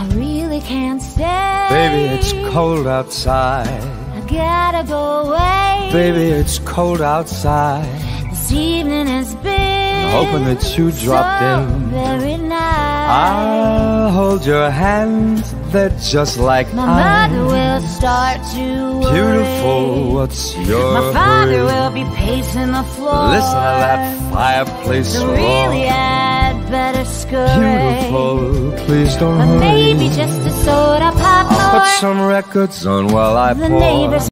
I really can't stay. Baby, it's cold outside. I gotta go away. Baby, it's cold outside. This evening has been i Hoping that you dropped so in. very nice. I'll hold your hand, they're just like My ice. mother will start to worry. Beautiful, what's your My father hurry? will be pacing the floor. Listen to that fireplace So roar. really, Scurry. Beautiful, please don't But hurry. maybe just a soda pop I'll put some records on while I the pour. neighbors